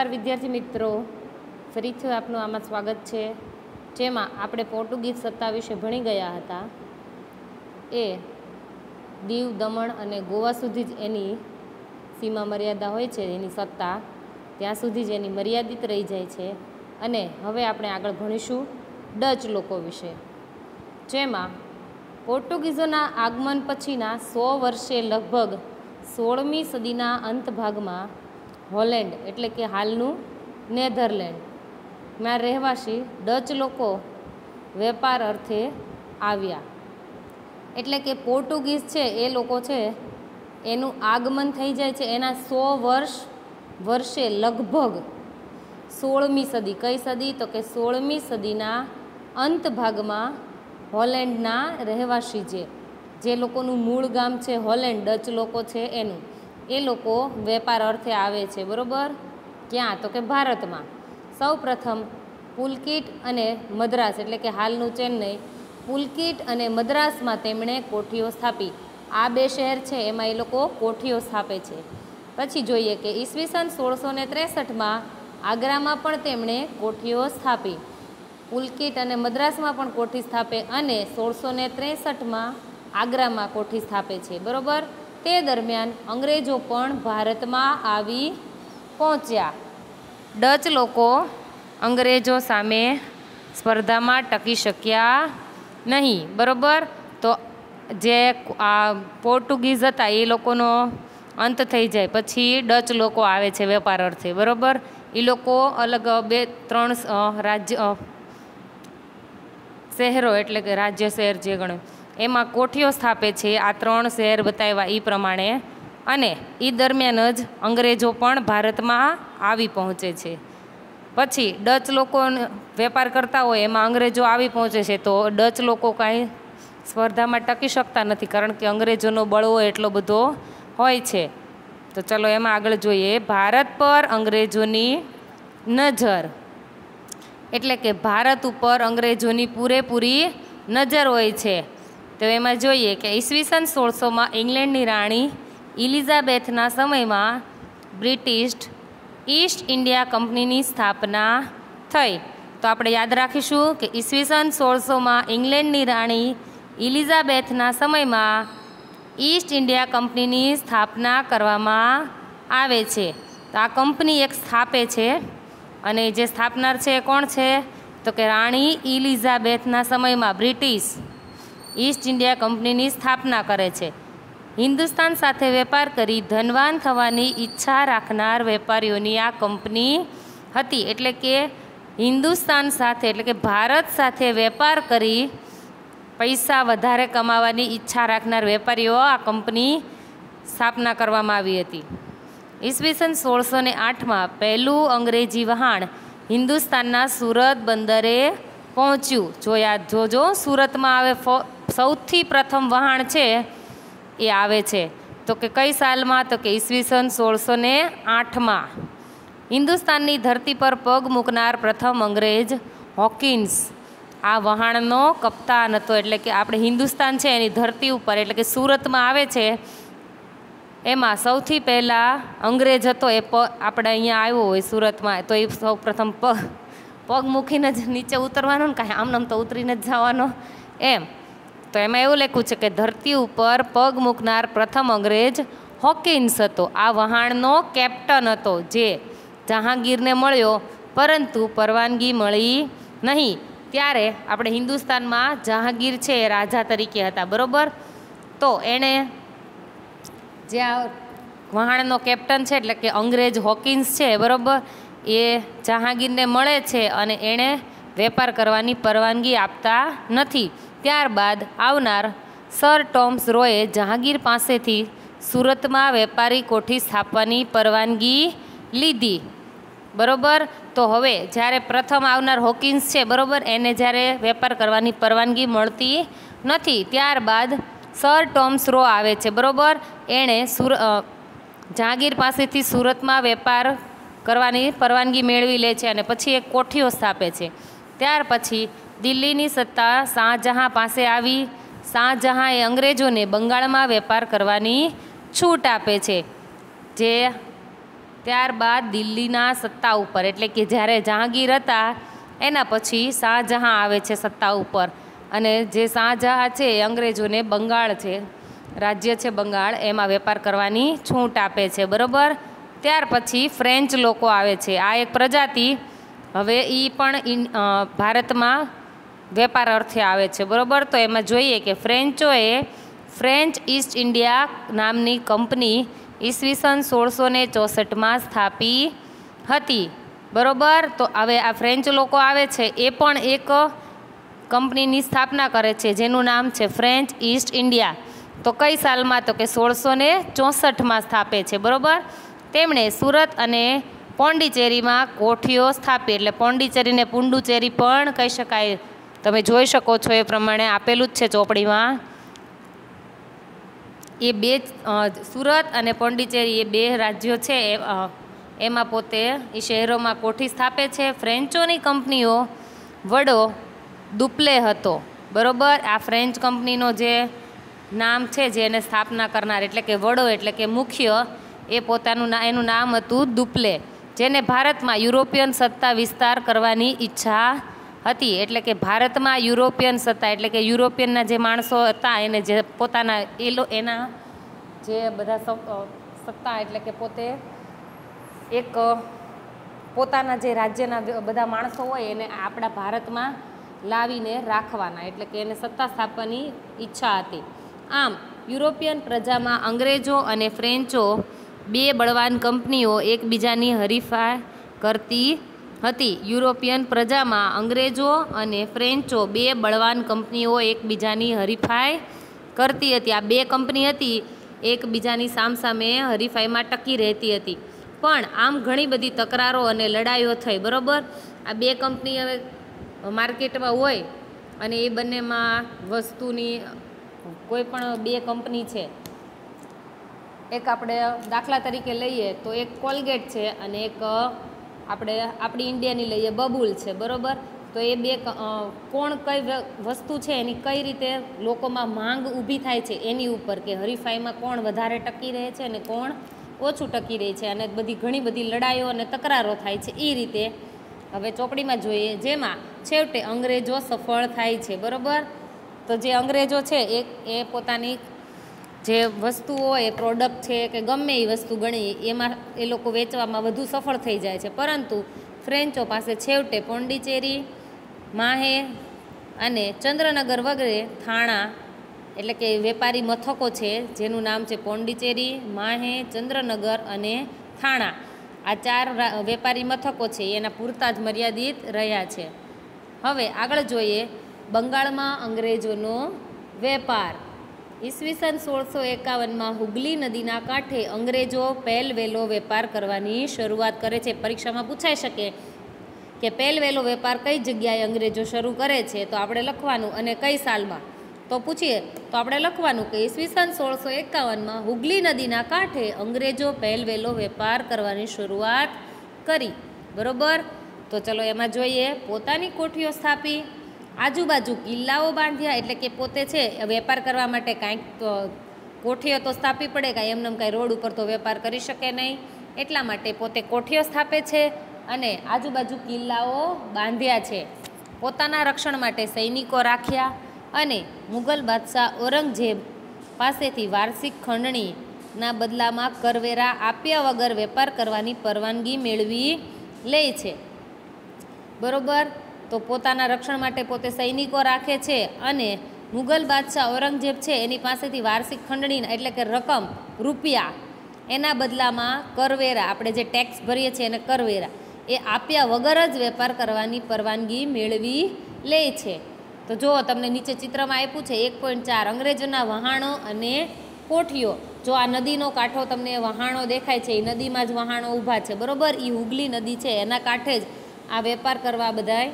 નમસ્કાર વિદ્યાર્થી મિત્રો. ફરીથી આપનું આમાં સ્વાગત છે. જેમાં આપણે પોર્ટુગીઝ સત્તા વિશે ભણી ગયા હતા. એ દીવ, દમણ અને ગોવા સુધી જ એની સીમા મર્યાદા હોય છે, એની સત્તા. ત્યાં સુધી જ એની મર્યાદિત રહી જાય છે. અને હવે આપણે આગળ ભણીશું ડચ લોકો વિશે. જેમાં પોર્ટુગીઝોના આગમન પછીના સો વર્ષે લગભગ સોળમી સદીના અંત ભાગમાં હોલેન્ડ, એટલે કે હાલનું નેધરલેન્ડ. માં રહેવાસી ડચ લોકો વેપાર અર્થે આવ્યા. એટલે કે પોર્ટુગીઝ છે, એ લોકો છે, એનું આગમન થઈ જાય છે, એના સો વર્ષ વર્ષે લગભગ સોળમી સદી. કઈ સદી? તો કે સોળમી સદીના અંત ભાગમાં હોલેન્ડના રહેવાસી જે જે લોકોનું મૂળ ગામ છે હોલેન્ડ, ડચ લોકો છે એનું. એ લોકો વેપાર અર્થે આવે છે, બરાબર? ક્યાં? તો કે ભારતમાં. સૌ પ્રથમ પુલકીટ અને મદ્રાસ, એટલે કે હાલનું ચેન્નઈ, પુલકીટ અને મદ્રાસમાં તેમણે કોઠીઓ સ્થાપી. આ બે શહેર છે, એમાં એ લોકો કોઠીઓ સ્થાપે છે. પછી જોઈએ કે ઈસવીસન સોળસો ને ત્રેસઠમાં આગ્રામાં પણ તેમણે કોઠીઓ સ્થાપી. પુલકીટ અને મદ્રાસમાં પણ કોઠી સ્થાપે અને સોળસો ને ત્રેસઠમાં આગ્રામાં કોઠી સ્થાપે છે, બરાબર? તે દરમિયાન અંગ્રેજો પણ ભારતમાં આવી પહોંચ્યા. ડચ લોકો અંગ્રેજો સામે સ્પર્ધામાં ટકી શક્યા નહીં. બરાબર? તો જે આ પોર્ટુગીઝ હતા, એ લોકોનો અંત થઈ જાય. પછી ડચ લોકો આવે છે વેપાર અર્થે બરાબર? એ લોકો અલગ બે, ત્રણ રાજ્ય શહેરો એટલે કે રાજ્ય શહેર જે ગણે એમાં કોઠીઓ સ્થાપે છે. આ ત્રણ શહેર બતાવ્યા એ પ્રમાણે. અને એ દરમિયાન જ અંગ્રેજો પણ ભારતમાં આવી પહોંચે છે. પછી ડચ લોકો વેપાર કરતા હોય એમાં અંગ્રેજો આવી પહોંચે છે તો ડચ લોકો કાંઈ સ્પર્ધામાં ટકી શકતા નથી કારણ કે અંગ્રેજોનો બળવો એટલો બધો હોય છે. તો ચલો એમાં આગળ જોઈએ. ભારત પર અંગ્રેજોની નજર. એટલે કે ભારત ઉપર અંગ્રેજોની પૂરેપૂરી નજર હોય છે. તો એમાં જોઈએ કે ઈસવીસન સોળસોમાં ઇંગ્લેન્ડની રાણી ઇલિઝાબેથના સમયમાં બ્રિટિશ ઈસ્ટ ઇન્ડિયા કંપનીની સ્થાપના થઈ. તો આપણે યાદ રાખીશું કે ઈસવીસન સોળસોમાં ઇંગ્લેન્ડની રાણી ઇલિઝાબેથના સમયમાં ઈસ્ટ ઇન્ડિયા કંપનીની સ્થાપના કરવામાં આવે છે. તો આ કંપની એક સ્થાપે છે અને જે સ્થાપનાર છે એ કોણ છે? તો કે રાણી ઇલિઝાબેથના સમયમાં બ્રિટિશ ઈસ્ટ ઇન્ડિયા કંપનીની સ્થાપના કરે છે. હિન્દુસ્તાન સાથે વેપાર કરી ધનવાન થવાની ઈચ્છા રાખનાર વેપારીઓની આ કંપની હતી. એટલે કે હિન્દુસ્તાન સાથે, એટલે કે ભારત સાથે વેપાર કરી પૈસા વધારે કમાવાની ઈચ્છા રાખનાર વેપારીઓ આ કંપની સ્થાપના કરવામાં આવી હતી. ઈસવીસન સોળસો ને આઠમાં પહેલું અંગ્રેજી વહાણ હિન્દુસ્તાનના સુરત બંદરે પહોંચ્યું. જો યાદ જોજો, સુરતમાં આવે સૌથી પ્રથમ વહાણ છે એ આવે છે. તો કે કઈ સાલમાં? તો કે ઈસવીસન સોળસો ને આઠમાં. હિન્દુસ્તાનની ધરતી પર પગ મૂકનાર પ્રથમ અંગ્રેજ હોકિન્સ. આ વહાણનો કપ્તાન હતો. એટલે કે આપણે હિન્દુસ્તાન છે એની ધરતી ઉપર, એટલે કે સુરતમાં આવે છે. એમાં સૌથી પહેલાં અંગ્રેજ હતો. એ પ, આપણે અહીંયા આવ્યો હોય સુરતમાં, તો એ સૌ પ્રથમ પગ પગ મૂકીને જ નીચે ઉતરવાનો ને કાંઈ આમનામ તો ઉતરીને જ જવાનો એમ. તો એમાં એવું લખ્યું છે કે ધરતી ઉપર પગ મૂકનાર પ્રથમ અંગ્રેજ હોકિન્સ હતો. આ વહાણનો કેપ્ટન હતો જે જહાંગીરને મળ્યો, પરંતુ પરવાનગી મળી નહીં. ત્યારે આપણે હિન્દુસ્તાનમાં જહાંગીર છે એ રાજા તરીકે હતા, બરાબર? તો એણે જે આ વહાણનો કેપ્ટન છે, એટલે કે અંગ્રેજ હોકિન્સ છે, બરાબર? એ જહાંગીરને મળે છે અને એણે વેપાર કરવાની પરવાનગી આપતા નથી. ત્યારબાદ આવનાર સર ટોમ્સ રોયે જહાંગીર પાસેથી સુરતમાં વેપારી કોઠી સ્થાપવાની પરવાનગી લીધી. બરોબર? તો હવે જ્યારે પ્રથમ આવનાર હોકિન્સ છે, બરોબર? એને જ્યારે વેપાર કરવાની પરવાનગી મળતી નથી, ત્યારબાદ સર ટોમ્સ રો આવે છે, બરોબર? એણે સુર જહાંગીર પાસેથી સુરતમાં વેપાર કરવાની પરવાનગી મેળવી લે છે અને પછી એક કોઠીઓ સ્થાપે છે. ત્યાર પછી દિલ્હીની સત્તા શાહજહાં પાસે આવી. શાહજહાં એ અંગ્રેજોને બંગાળમાં વેપાર કરવાની છૂટ આપે છે, જે ત્યારબાદ દિલ્હીના સત્તા ઉપર, એટલે કે જ્યારે જહાંગીર હતા, એના પછી શાહજહાં આવે છે સત્તા ઉપર. અને જે શાહજહાં છે, એ અંગ્રેજોને બંગાળ છે, રાજ્ય છે બંગાળ, એમાં વેપાર કરવાની છૂટ આપે છે, બરાબર? ત્યાર પછી ફ્રેન્ચ લોકો આવે છે. આ એક પ્રજાતિ, હવે એ પણ ભારતમાં વેપાર અર્થે આવે છે. બરોબર? તો એમાં જોઈએ કે ફ્રેન્ચોએ ફ્રેન્ચ ઈસ્ટ ઇન્ડિયા નામની કંપની ઈસવીસન સોળસો ને ચોસઠમાં સ્થાપી હતી. બરાબર? તો હવે આ ફ્રેન્ચ લોકો આવે છે. એ પણ એક કંપનીની સ્થાપના કરે છે. જેનું નામ છે ફ્રેન્ચ ઈસ્ટ ઇન્ડિયા. તો કઈ સાલમાં? તો કે સોળસો ને ચોસઠમાં સ્થાપે છે. બરોબર? તેમણે સુરત અને પોંડિચેરીમાં કોઠીઓ સ્થાપી. એટલે પોંડિચેરીને પુંડુચેરી પણ કહી શકાય. તમે જોઈ શકો છો એ પ્રમાણે આપેલું જ છે ચોપડીમાં. એ બે સુરત અને પોંડિચેરી એ બે રાજ્યો છે એમાં પોતે એ શહેરોમાં કોઠી સ્થાપે છે. ફ્રેન્ચોની કંપનીઓ વડો દુપ્લે હતો. બરોબર? આ ફ્રેન્ચ કંપનીનો જે નામ છે જેને સ્થાપના કરનાર, એટલે કે વડો, એટલે કે મુખ્ય, એ પોતાનું એનું નામ હતું દુપ્લે, જેને ભારતમાં યુરોપિયન સત્તા વિસ્તાર કરવાની ઈચ્છા હતી એટલે કે ભારતમાં યુરોપિયન સત્તા, એટલે કે યુરોપિયનના જે માણસો હતા, એને જે પોતાના એ એના જે બધા સત્તા એટલે કે પોતે એક પોતાના જે રાજ્યના બધા માણસો હોય એને આપણા ભારતમાં લાવીને રાખવાના, એટલે કે એને સત્તા સ્થાપવાની ઈચ્છા હતી. આમ, યુરોપિયન પ્રજામાં અંગ્રેજો અને ફ્રેન્ચો બે બળવાન કંપનીઓ એકબીજાની હરીફાઈ કરતી હતી. યુરોપિયન પ્રજામાં અંગ્રેજો અને ફ્રેન્ચો બે બળવાન કંપનીઓ એકબીજાની હરીફાઈ કરતી હતી. આ બે કંપની હતી, એકબીજાની સામસામે હરીફાઈમાં ટકી રહેતી હતી. પણ આમ ઘણી બધી તકરારો અને લડાઈઓ થઈ, બરાબર? આ બે કંપની હવે માર્કેટમાં હોય અને એ બંનેમાં વસ્તુની કોઈ પણ બે કંપની છે, એક આપણે દાખલા તરીકે લઈએ તો એક કોલગેટ છે અને એક આપણે આપણી ઇન્ડિયાની લઈએ બબુલ છે, બરોબર? તો એ બે કોણ કઈ વસ્તુ છે, એની કઈ રીતે લોકોમાં માંગ ઊભી થાય છે, એની ઉપર કે હરીફાઈમાં કોણ વધારે ટકી રહે છે અને કોણ ઓછું ટકી રહે છે અને બધી ઘણી બધી લડાઈઓ અને તકરારો થાય છે, એ રીતે હવે ચોપડીમાં જોઈએ. જેમાં છેવટે અંગ્રેજો સફળ થાય છે, બરોબર? તો જે અંગ્રેજો છે, એ એ પોતાની જે વસ્તુઓ એ પ્રોડક્ટ છે કે ગમે એ વસ્તુ ગણી, એમાં એ લોકો વેચવામાં વધુ સફળ થઈ જાય છે. પરંતુ ફ્રેન્ચો પાસે છેવટે પોંડિચેરી માહે અને ચંદ્રનગર વગેરે થાણા એટલે કે વેપારી મથકો છે, જેનું નામ છે પોંડિચેરી માહે ચંદ્રનગર અને થાણા. આ ચાર વેપારી મથકો છે, એના પૂરતા જ મર્યાદિત રહ્યા છે. હવે આગળ જોઈએ બંગાળમાં અંગ્રેજોનો વેપાર. ઈસવીસન સોળસો એકાવનમાં હુગલી નદીના કાંઠે અંગ્રેજો પહેલવેલો વેપાર કરવાની શરૂઆત કરે છે. પરીક્ષામાં પૂછાઈ શકે કે પહેલવેલો વેપાર કઈ જગ્યાએ અંગ્રેજો શરૂ કરે છે? તો આપણે લખવાનું અને કઈ સાલમાં? તો પૂછીએ. તો આપણે લખવાનું કે ઈસવીસન સોળસો એકાવનમાં હુગલી નદીના કાંઠે અંગ્રેજો પહેલવેલો વેપાર કરવાની શરૂઆત કરી. બરોબર? તો ચલો એમાં જોઈએ. પોતાની કોઠીઓ સ્થાપી. આજુબાજુ કિલ્લાઓ બાંધ્યા એટલે કે પોતે છે વેપાર કરવા માટે કાંઈક કોઠીઓ તો સ્થાપવી પડે, કાંઈ એમને કાંઈ રોડ ઉપર તો વેપાર કરી શકે નહીં. એટલા માટે પોતે કોઠીઓ સ્થાપે છે અને આજુબાજુ કિલ્લાઓ બાંધ્યા છે. પોતાના રક્ષણ માટે સૈનિકો રાખ્યા અને મુગલ બાદશાહ ઔરંગઝેબ પાસેથી વાર્ષિક ખંડણીના બદલામાં કરવેરા આપ્યા વગર વેપાર કરવાની પરવાનગી મેળવી લે છે. બરોબર? તો પોતાના રક્ષણ માટે પોતે સૈનિકો રાખે છે અને મુગલ બાદશાહ ઔરંગઝેબ છે એની પાસેથી વાર્ષિક ખંડણી એટલે કે રકમ, રૂપિયા, એના બદલામાં કરવેરા, આપણે જે ટેક્સ ભરીએ છીએ એને કરવેરા, એ આપ્યા વગર જ વેપાર કરવાની પરવાનગી મેળવી લે છે. તો જો તમને નીચે ચિત્રમાં આપ્યું છે, એક પોઈન્ટ ચાર, અંગ્રેજોના વહાણો અને કોઠીઓ. જો આ નદીનો કાંઠો તમને વહાણો દેખાય છે, એ નદીમાં જ વહાણો ઊભા છે. બરોબર? એ હુગલી નદી છે, એના કાંઠે જ આ વેપાર કરવા બધાય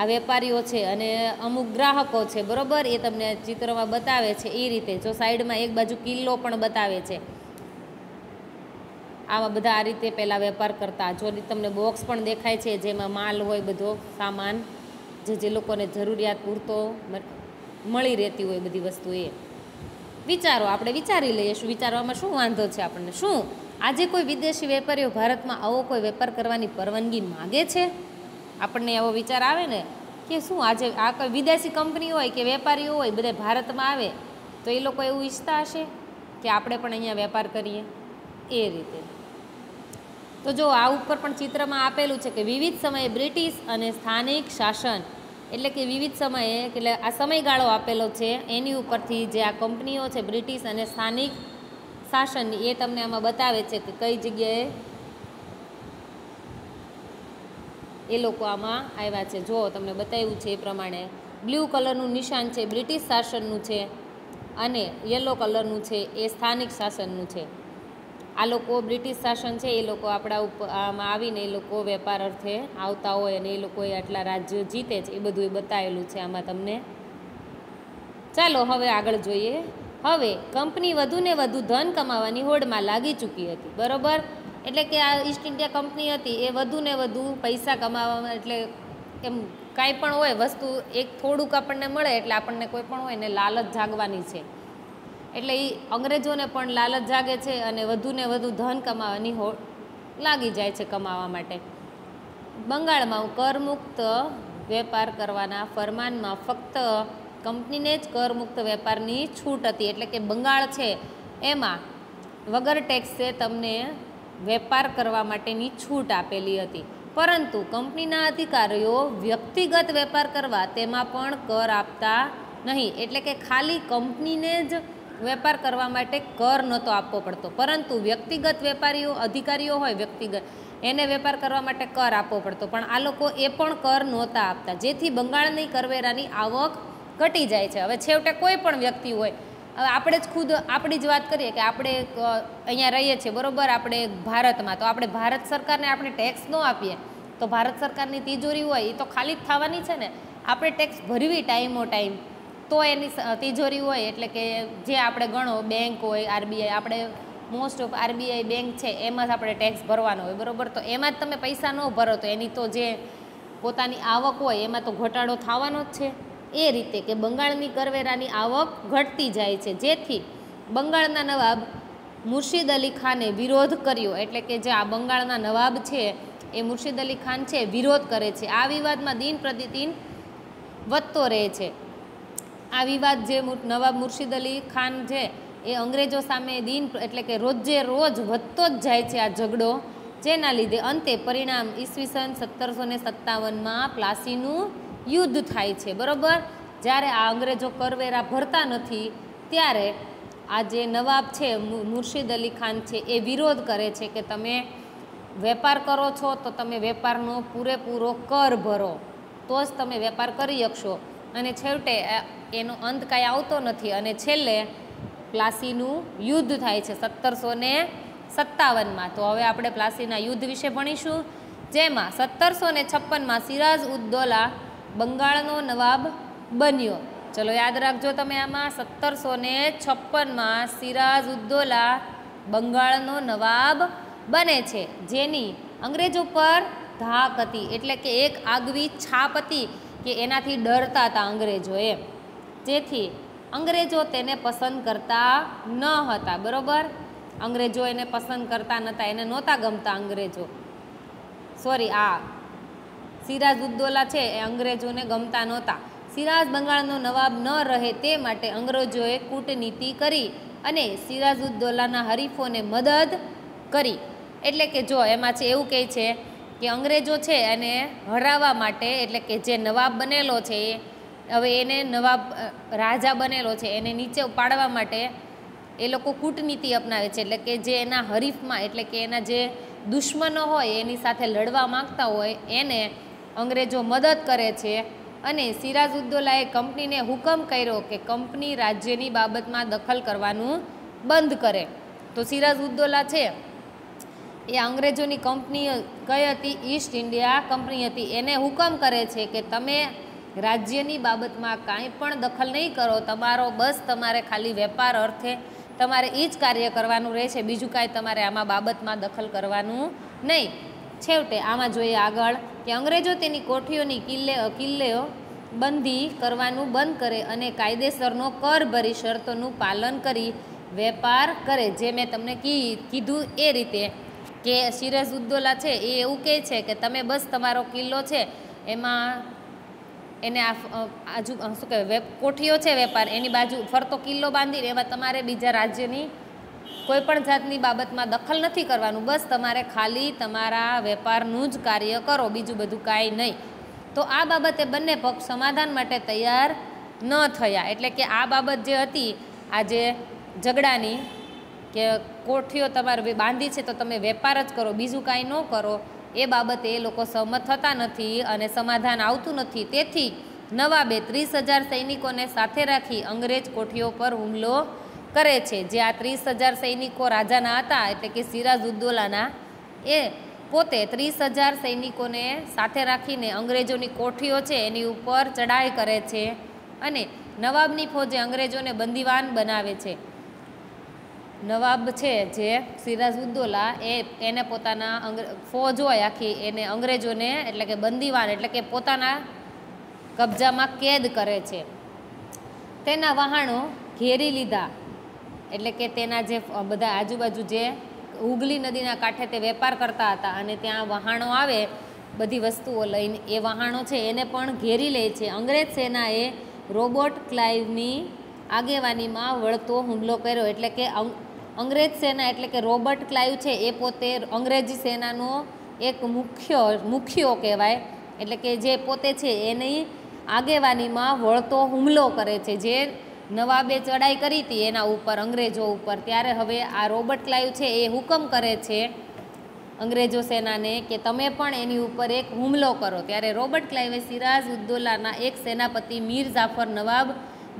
આ વેપારીઓ છે અને અમુક ગ્રાહકો છે, બરાબર? એ તમને ચિત્રમાં બતાવે છે એ રીતે. જો સાઈડમાં એક બાજુ કિલ્લો પણ બતાવે છે. આવા બધા આ રીતે પહેલાં વેપાર કરતા. જો તમને બોક્સ પણ દેખાય છે, જેમાં માલ હોય બધો, સામાન, જે જે લોકોને જરૂરિયાત પૂરતો મળી રહેતી હોય બધી વસ્તુ એ. વિચારો, આપણે વિચારી લઈએ શું? વિચારવામાં શું વાંધો છે આપણને? શું? આજે કોઈ વિદેશી વેપારીઓ ભારતમાં આવો કોઈ વેપાર કરવાની પરવાનગી માગે છે? આપણને એવો વિચાર આવે ને કે શું આજે આ કોઈ વિદેશી કંપની હોય કે વેપારીઓ હોય, બધા ભારતમાં આવે, તો એ લોકો એવું ઈચ્છતા હશે કે આપણે પણ અહીંયા વેપાર કરીએ? એ રીતે. તો જો આ ઉપર પણ ચિત્રમાં આપેલું છે કે વિવિધ સમયે બ્રિટિશ અને સ્થાનિક શાસન, એટલે કે વિવિધ સમયે, એટલે આ સમયગાળો આપેલો છે, એની ઉપરથી જે આ કંપનીઓ છે, બ્રિટિશ અને સ્થાનિક શાસન એ તમને આમાં બતાવે છે કે કઈ જગ્યાએ એ લોકો આમાં આવ્યા છે. જો તમને બતાવ્યું છે એ પ્રમાણે, બ્લુ કલરનું નિશાન છે, બ્રિટિશ શાસનનું છે અને યલો કલરનું છે એ સ્થાનિક શાસનનું છે. આ લોકો બ્રિટિશ શાસન છે, એ લોકો આપણા ઉપર આમાં આવીને એ લોકો વેપાર અર્થે આવતા હોય અને એ લોકોએ આટલા રાજ્યો જીતે છે, એ બધું એ બતાવેલું છે આમાં તમને. ચાલો હવે આગળ જોઈએ. હવે કંપની વધુને વધુ ધન કમાવાની હોડમાં લાગી ચૂકી હતી. બરોબર? એટલે કે આ ઈસ્ટ ઇન્ડિયા કંપની હતી, એ વધુને વધુ પૈસા કમાવામાં, એટલે એમ કાંઈ પણ હોય, વસ્તુ એક થોડુંક આપણને મળે, એટલે આપણને કોઈ પણ હોય ને લાલચ જાગવાની છે. એટલે એ અંગ્રેજોને પણ લાલચ જાગે છે અને વધુને વધુ ધન કમાવાની હો, લાગી જાય છે કમાવા માટે. બંગાળમાં કરમુક્ત વેપાર કરવાના ફરમાનમાં ફક્ત કંપનીને જ કરમુક્ત વેપારની છૂટ હતી, એટલે કે બંગાળ છે, એમાં વગર ટેક્સે તમને વેપાર કરવા માટેની છૂટ આપેલી હતી. પરંતુ કંપનીના અધિકારીઓ વ્યક્તિગત વેપાર કરવા તેમાં પણ કર આપતા નહીં. એટલે કે ખાલી કંપનીને જ વેપાર કરવા માટે કર નહોતો આપવો પડતો. પરંતુ વ્યક્તિગત વેપારીઓ, અધિકારીઓ હોય વ્યક્તિગત, એને વેપાર કરવા માટે કર આપવો પડતો. પણ આ લોકો એ પણ કર નહોતા આપતા. જેથી બંગાળની કરવેરાની આવક ઘટી જાય છે. હવે છેવટે કોઈ પણ વ્યક્તિ હોય હવે આપણે જ ખુદ આપણી જ વાત કરીએ કે આપણે અહીંયા રહીએ છીએ, બરાબર? આપણે ભારતમાં. તો આપણે ભારત સરકારને આપણે ટેક્સ ન આપીએ. તો ભારત સરકારની તિજોરી હોય એ તો ખાલી જ થવાની છે ને? આપણે ટેક્સ ભરવી ટાઈમો ટાઈમ. તો એની તિજોરી હોય, એટલે કે જે આપણે ગણો બેંક હોય, આરબીઆઈ, આપણે મોસ્ટ ઓફ આરબીઆઈ બેંક છે, એમાં જ આપણે ટેક્સ ભરવાનો હોય, બરાબર? તો એમાં જ તમે પૈસા ન ભરો, તો એની તો જે પોતાની આવક હોય, એમાં તો ઘટાડો થવાનો જ છે. એ રીતે કે બંગાળની કરવેરાની આવક ઘટતી જાય છે. જેથી બંગાળના નવાબ મુર્શિદ અલી ખાને વિરોધ કર્યો. એટલે કે જે આ બંગાળના નવાબ છે, એ મુર્શિદ અલી ખાન છે, વિરોધ કરે છે. આ વિવાદમાં દિન પ્રતિદિન વધતો રહે છે. આ વિવાદ જે નવાબ મુર્શિદ અલી ખાન છે, એ અંગ્રેજો સામે દિન એટલે કે રોજે રોજ વધતો જ જાય છે આ ઝઘડો. જેના લીધે અંતે પરિણામ ઈસવીસન સત્તરસો ને સત્તાવનમાં પ્લાસીનું યુદ્ધ થાય છે, બરાબર? જ્યારે આ અંગ્રેજો કરવેરા ભરતા નથી, ત્યારે આ જે નવાબ છે મુર્શિદ અલી ખાન છે, એ વિરોધ કરે છે કે તમે વેપાર કરો છો તો તમે વેપારનો પૂરેપૂરો કર ભરો, તો જ તમે વેપાર કરી શકશો. અને છેવટે એનો અંત કાંઈ આવતો નથી અને છેલ્લે પ્લાસીનું યુદ્ધ થાય છે સત્તરસો ને સત્તાવનમાં. તો હવે આપણે પ્લાસીના યુદ્ધ વિશે ભણીશું. જેમાં સત્તરસો ને છપ્પનમાં સિરાજ ઉદ્દૌલા બંગાળનો નવાબ બન્યો. ચલો યાદ રાખજો તમે આમાં સત્તરસો ને છપ્પનમાં સિરાજ ઉદ્દૌલા બંગાળનો નવાબ બને છે, જેની અંગ્રેજો પર ધાક હતી, એટલે કે એક આગવી છાપ હતી કે એનાથી ડરતા હતા અંગ્રેજો એમ જેથી અંગ્રેજો તેને પસંદ કરતા ન હતા, બરાબર? અંગ્રેજો એને પસંદ કરતા નહોતા એને નહોતા ગમતા અંગ્રેજો. સોરી, આ સિરાજ ઉદ્દૌલા છે એ અંગ્રેજોને ગમતા નહોતા. સિરાજ બંગાળનો નવાબ ન રહે તે માટે અંગ્રેજોએ કૂટનીતિ કરી અને સિરાજ ઉદ્દૌલાના હરીફોને મદદ કરી. એટલે કે જો એમાં છે એવું કહે છે કે અંગ્રેજો છે એને હરાવવા માટે એટલે કે જે નવાબ બનેલો છે હવે એને નવાબ રાજા બનેલો છે એને નીચે પાડવા માટે એ લોકો કૂટનીતિ અપનાવે છે. એટલે કે જે એના હરીફમાં એટલે કે એના જે દુશ્મનો હોય એની સાથે લડવા માંગતા હોય એને અંગ્રેજો મદદ કરે છે અને સિરાજુદ્દોલાએ કંપનીને હુકમ કર્યો કે કંપની રાજ્યની બાબતમાં દખલ કરવાનું બંધ કરે. તો સિરાજુદ્દોલા છે. એ અંગ્રેજોની કંપની કઈ હતી? ઈસ્ટ ઇન્ડિયા કંપની હતી. એને હુકમ કરે છે કે તમે રાજ્યની બાબતમાં કાંઈ પણ દખલ નહીં કરો. તમારો બસ તમારે ખાલી વેપાર અર્થે તમારે એ જ કાર્ય કરવાનું રહેશે. બીજું કાંઈ તમારે આમાં બાબતમાં દખલ કરવાનું નહીં. છેવટે આમાં જોઈએ આગળ. કે અંગ્રેજો તેની કોઠીઓની કિલ્લે, કિલ્લેઓ બંધી કરવાનું બંધ કરે અને કાયદેસરનો કર ભરી શરતોનું પાલન કરી વેપાર કરે. જે મેં તમને કીધું એ રીતે કે સિરાજ ઉદ્દોલા છે એ એવું કહે છે કે તમે બસ તમારો કિલ્લો છે, એમાં એને આજુ, શું કહેવાય કોઠીઓ છે વેપાર, એની બાજુ ફરતો કિલ્લો બાંધીને એમાં તમારે બીજા રાજ્યની કોઈ પણ જાતની બાબતમાં દખલ નથી કરવાનું. બસ તમારે ખાલી તમારા વેપારનું જ કાર્ય કરો, બીજું બધું કાંઈ નહીં. તો આ બાબતે બંને પક્ષ સમાધાન માટે તૈયાર ન થયા. એટલે કે આ બાબત જે હતી આ જે ઝઘડાની, કે કોઠીઓ તમારે બાંધી છે તો તમે વેપાર જ કરો, બીજું કાંઈ ન કરો, એ બાબતે એ લોકો સહમત થતા નથી અને સમાધાન આવતું નથી. તેથી નવાબે ત્રીસ હજાર સૈનિકોને સાથે રાખી અંગ્રેજ કોઠીઓ પર હુમલો કરે છે. જે આ ત્રીસ હજાર સૈનિકો રાજાના હતા, એટલે કે સિરાજ ઉદ્દોલાના, એ પોતે ત્રીસ હજાર સૈનિકોને સાથે રાખીને અંગ્રેજોની કોઠીઓ છે, એની ઉપર ચડાઈ કરે છે અને નવાબની ફોજે અંગ્રેજોને બંદીવાન બનાવે છે. નવાબ છે જે સિરાજ ઉદ્દોલા, એ એને પોતાના ફોજ હોય આખી, એને અંગ્રેજોને એટલે કે બંદીવાન, એટલે કે પોતાના કબજામાં કેદ કરે છે. તેના વહાણો ઘેરી લીધા. એટલે કે તેના જે બધા આજુબાજુ જે હુગલી નદીના કાંઠે તે વેપાર કરતા હતા અને ત્યાં વહાણો આવે, બધી વસ્તુઓ લઈને, એ વહાણો છે એને પણ ઘેરી લે છે. અંગ્રેજ સેનાએ રોબોટ ક્લાઇવની આગેવાનીમાં વળતો હુમલો કર્યો. એટલે કે અંગ- અંગ્રેજ સેના એટલે કે રોબર્ટ ક્લાઇવ છે એ પોતે અંગ્રેજી સેનાનો એક મુખ્ય મુખ્યો કહેવાય. એટલે કે જે પોતે છે એની આગેવાનીમાં વળતો હુમલો કરે છે. જે નવાબે ચડાઈ કરી હતી એના ઉપર, અંગ્રેજો ઉપર. ત્યારે હવે આ રોબર્ટ ક્લાઇવ છે એ હુકમ કરે છે અંગ્રેજો સેનાને કે તમે પણ એની ઉપર એક હુમલો કરો. ત્યારે રોબર્ટ ક્લાઇવે સિરાજ ઉદ્દોલાના એક સેનાપતિ મીર જાફર નવાબ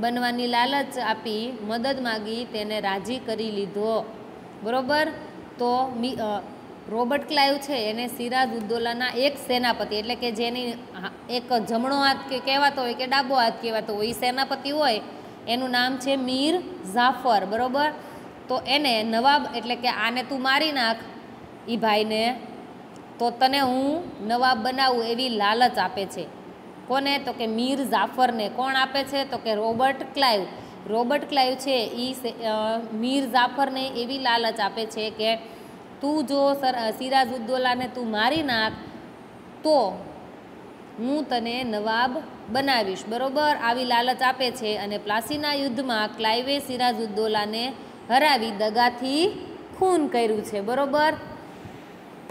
બનવાની લાલચ આપી મદદ માગી તેને રાજી કરી લીધો. બરોબર? તો મી રોબર્ટ ક્લાઇવ છે એને સિરાજ ઉદ્દોલાના એક સેનાપતિ, એટલે કે જેની એક જમણો હાથ કે કહેવાતો હોય કે ડાબો હાથ કહેવાતો હોય, એ સેનાપતિ હોય એનું નામ છે મીર જાફર બરોબર? તો એને નવાબ એટલે કે આને તું મારી નાખ. એ ભાઈને તો તને હું નવાબ બનાવું એવી લાલચ આપે છે. કોને? તો કે મીર જાફરને કોણ આપે છે? તો કે રોબર્ટ ક્લાઇવ રોબર્ટ ક્લાઇવ છે એ મીર જાફરને એવી લાલચ આપે છે કે તું જો સર સિરાજ ઉદ્દોલાને તું મારી નાખ, તો હું તને નવાબ બનાવીશ, બરોબર? આવી લાલચ આપે છે અને પ્લાસીના યુદ્ધમાં ક્લાઇવે સિરાજુદ્દોલાને હરાવી દગાથી ખૂન કર્યું છે, બરોબર?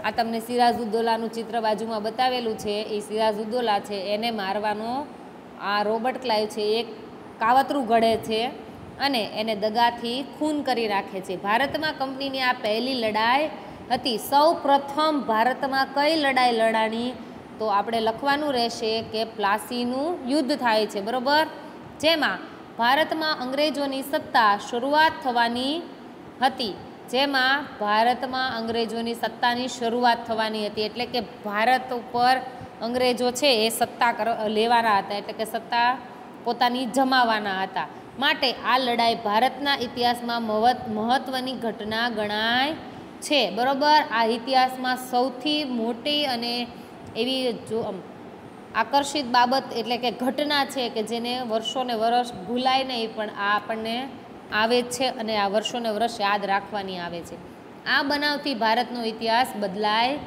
આ તમને સિરાજુદ્દોલાનું ચિત્ર બાજુમાં બતાવેલું છે. એ સિરાજુદ્દોલા છે, એને મારવાનો આ રોબર્ટ ક્લાઇવ છે એક કાવતરું ઘડે છે અને એને દગાથી ખૂન કરી રાખે છે. ભારતમાં કંપનીની આ પહેલી લડાઈ હતી. સૌ પ્રથમ ભારતમાં કઈ લડાઈ લડાણી તો આપણે લખવાનું રહેશે કે પ્લાસીનું યુદ્ધ થાય છે, બરાબર? જેમાં ભારતમાં અંગ્રેજોની સત્તા શરૂઆત થવાની હતી. જેમાં ભારતમાં અંગ્રેજોની સત્તાની શરૂઆત થવાની હતી, એટલે કે ભારત ઉપર અંગ્રેજો છે એ સત્તા લેવાના હતા, એટલે કે સત્તા પોતાની જમાવાના હતા. માટે આ લડાઈ ભારતના ઇતિહાસમાં મહત મહત્ત્વની ઘટના ગણાય છે, બરાબર? આ ઇતિહાસમાં સૌથી મોટી અને એવી જો આકર્ષિત બાબત એટલે કે ઘટના છે કે જેને વર્ષોને વર્ષ ભૂલાય નહીં, પણ આ આપણને આવે છે અને આ વર્ષોને વર્ષ યાદ રાખવાની આવે છે. આ બનાવથી ભારતનો ઇતિહાસ બદલાય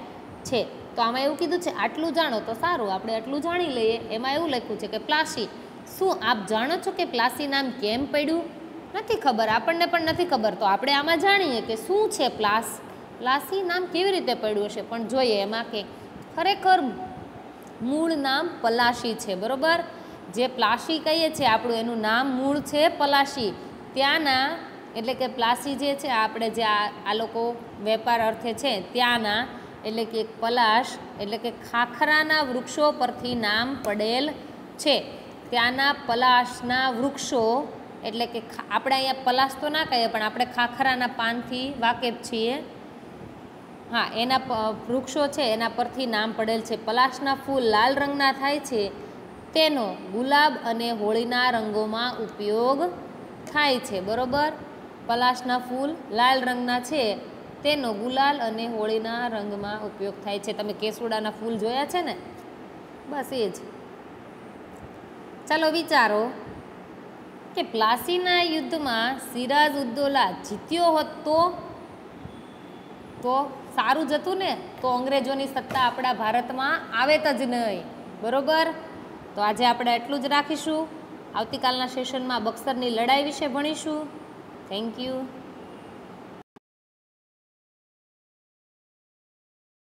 છે. તો આમાં એવું કીધું છે, આટલું જાણો તો સારું, આપણે આટલું જાણી લઈએ. એમાં એવું લખ્યું છે કે પ્લાસી, શું આપ જાણો છો કે પ્લાસી નામ કેમ પડ્યું? નથી ખબર, આપણને પણ નથી ખબર. તો આપણે આમાં જાણીએ કે શું છે પ્લાસ, પ્લાસી નામ કેવી રીતે પડ્યું હશે? પણ જોઈએ એમાં કે ખરેખર મૂળ નામ પલાશી છે, બરોબર? જે પ્લાસી કહીએ છીએ આપણું, એનું નામ મૂળ છે પલાશી. ત્યાંના, એટલે કે પ્લાસી જે છે, આપણે જે આ લોકો વેપાર અર્થે છે, ત્યાંના, એટલે કે પલાશ, એટલે કે ખાખરાના વૃક્ષો પરથી નામ પડેલ છે. ત્યાંના પલાશના વૃક્ષો, એટલે કે આપણે અહીંયા પલાશ તો ના કહીએ, પણ આપણે ખાખરાના પાનથી વાકેફ છીએ. હા, એના વૃક્ષો છે, એના પરથી નામ પડેલ છે. પલાશના ફૂલ લાલ રંગના થાય છે. તેનો ગુલાબ અને હોળીના રંગોમાં ઉપયોગ થાય છે, બરોબર? પલાશના ફૂલ લાલ રંગના છે. તેનો ગુલાલ અને હોળીના રંગમાં ઉપયોગ થાય છે. તમે કેસુડાના ફૂલ જોયા છે ને? બસ એ જ. ચાલો વિચારો કે પ્લાસીના યુદ્ધમાં સિરાજ ઉદ્દૌલા જીત્યો હોત તો? તો? સારું જતું ને, તો અંગ્રેજોની સત્તા આપણા ભારતમાં આવે જ નહીં. બરોબર? તો આજે આપણે એટલું જ રાખીશું. આવતીકાલના સેશનમાં બક્સરની લડાઈ વિશે ભણીશું. Thank you